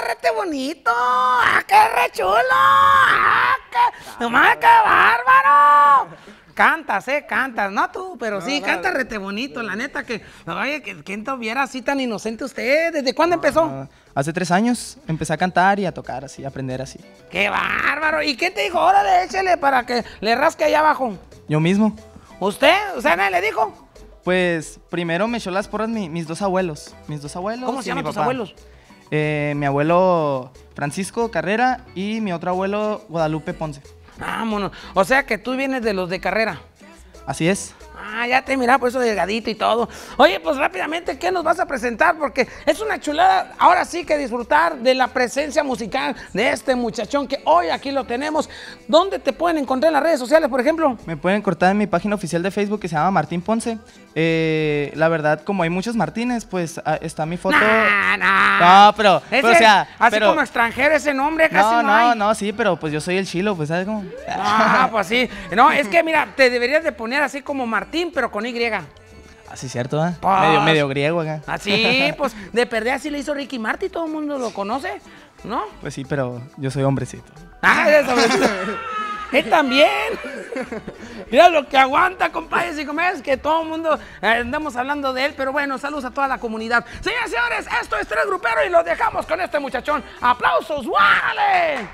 qué rete bonito! ¡Ah, qué re chulo! ¡Ah, qué, nomás, qué bárbaro! Cantas, eh, cantas, no tú, pero sí, canta rete bonito, la neta que, oye, que quién tuviera así tan inocente usted, ¿desde cuándo empezó? Hace tres años empecé a cantar y a tocar así, a aprender así. ¡Qué bárbaro! ¿Y qué te dijo? Órale, échele para que le rasque allá abajo. Yo mismo. ¿Usted? ¿O sea, nadie le dijo? Pues primero me echó las porras mi- mis dos abuelos. Mis dos abuelos. ¿Cómo se llaman tus abuelos? Eh, mi abuelo Francisco Carrera y mi otro abuelo Guadalupe Ponce. Vámonos. O sea que tú vienes de los de carrera. Así es. Ah, ya te mira por eso delgadito y todo. Oye, pues rápidamente, ¿qué nos vas a presentar? Porque es una chulada, ahora sí que disfrutar de la presencia musical de este muchachón que hoy aquí lo tenemos. ¿Dónde te pueden encontrar en las redes sociales, por ejemplo? Me pueden cortar en mi página oficial de Facebook que se llama Martín Ponce. Eh, la verdad, como hay muchos Martínez, pues ah, está mi foto. Nah, nah. No, pero, pero, o sea, así pero- como extranjero ese nombre casi No, no, no, hay. no, sí, pero pues yo soy el chilo, pues ¿sabes cómo? Ah, pues sí. No, es que mira, te deberías de poner así como Martín, pero con Y. Así cierto, ¿eh? Pues- Medio, medio griego acá. Así, pues de perder así le hizo Ricky Martin, todo el mundo lo conoce, ¿no? Pues sí, pero yo soy hombrecito. Ah, eso. Él también. Mira lo que aguanta, compadres y comadres, que todo el mundo eh, andamos hablando de él, pero bueno, saludos a toda la comunidad. Señoras y señores, esto es Tres Grupero y los dejamos con este muchachón. ¡Aplausos! ¡Vale!